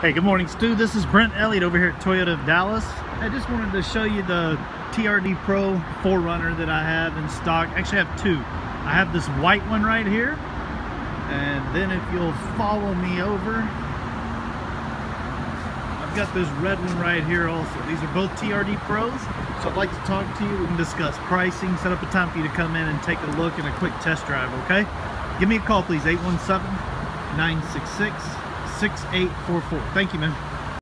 Hey, good morning, Stu. This is Brent Elliott over here at Toyota of Dallas. I just wanted to show you the TRD Pro 4Runner that I have in stock. Actually, I have two. I have this white one right here. And then if you'll follow me over, I've got this red one right here also. These are both TRD Pros. So I'd like to talk to you. We can discuss pricing, set up a time for you to come in and take a look and a quick test drive, okay? Give me a call, please, 817 966 6844. Thank you, man.